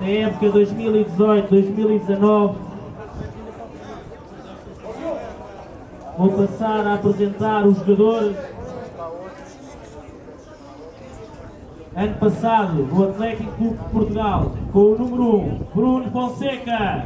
Na época 2018-2019. Vou passar a apresentar os jogadores. Ano passado, o Atlético Clube de Portugal, com o número 1, Bruno Fonseca.